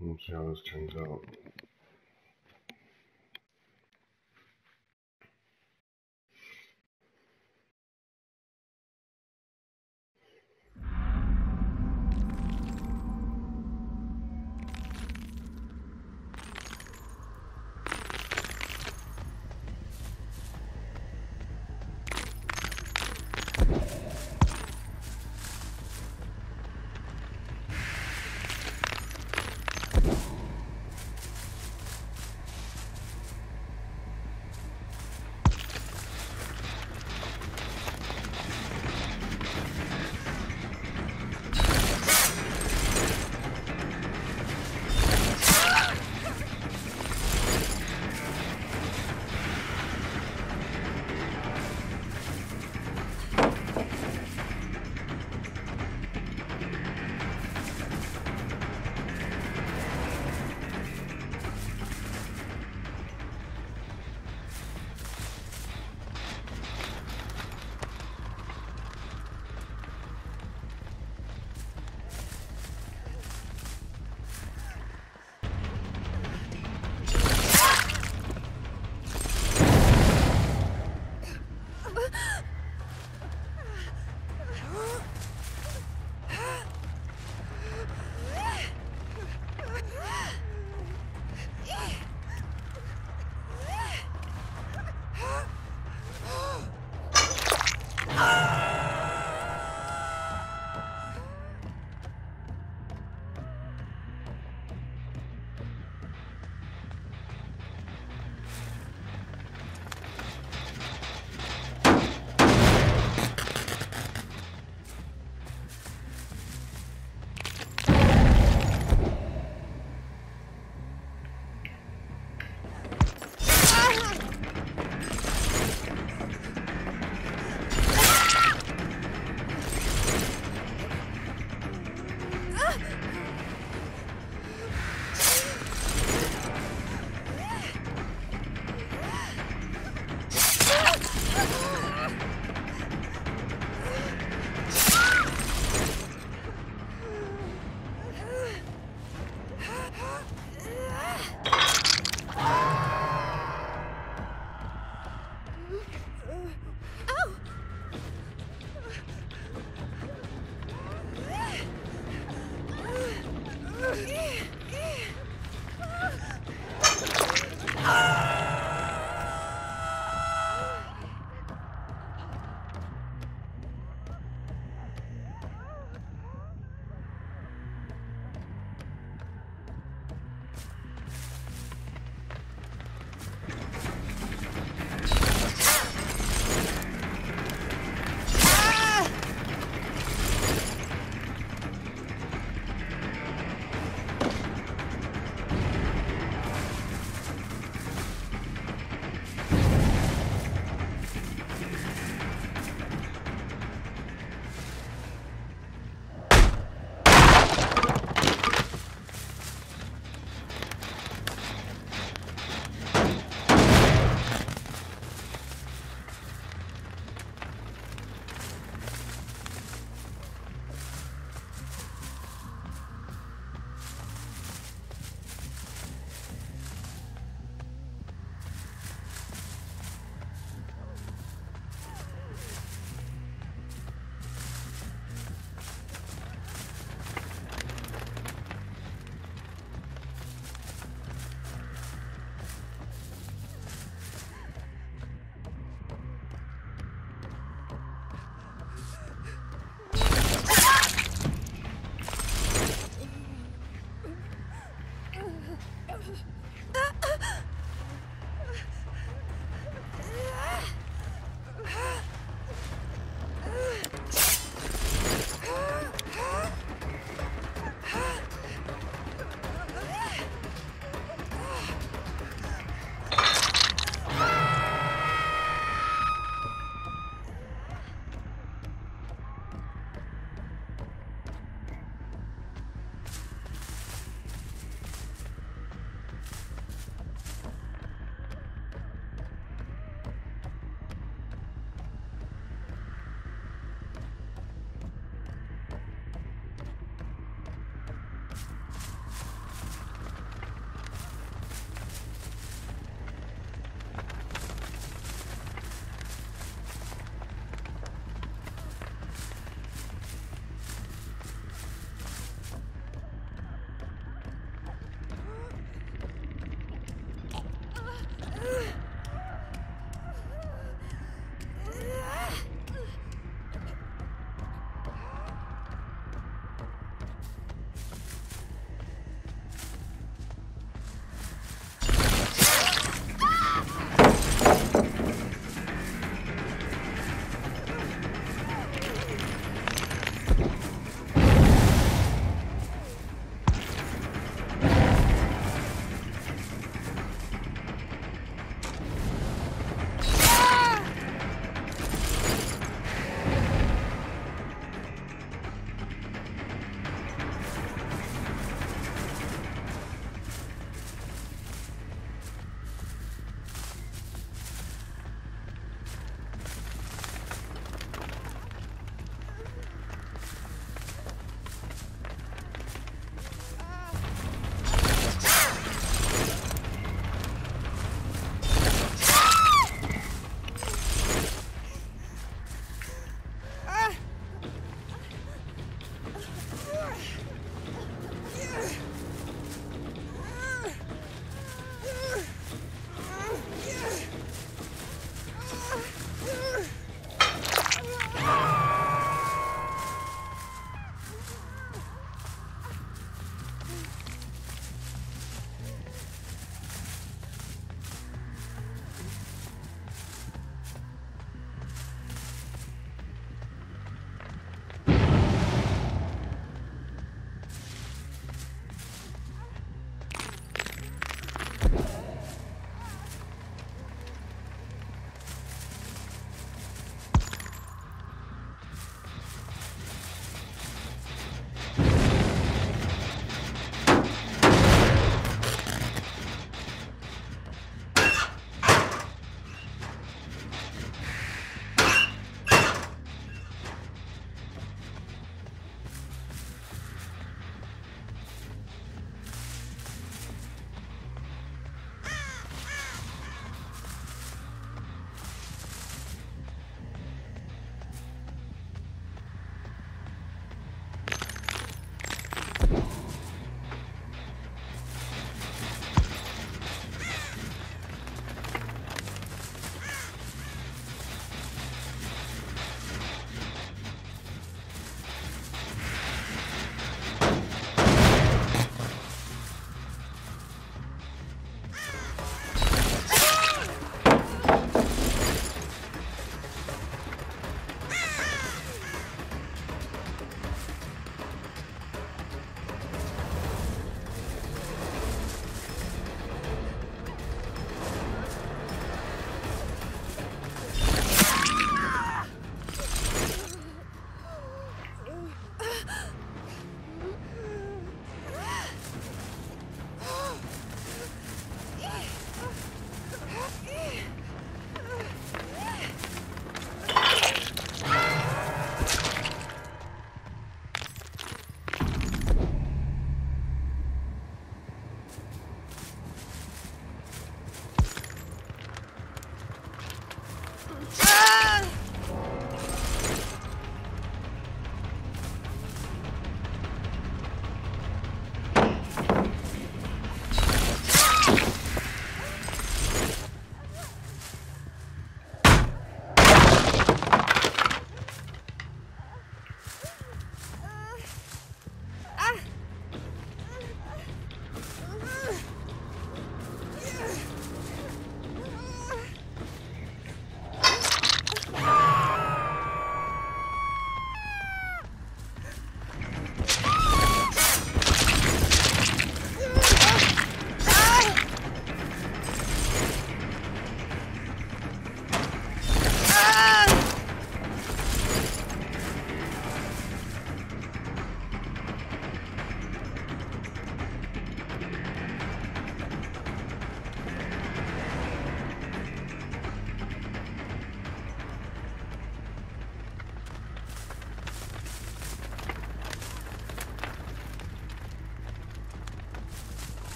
We'll see how this turns out.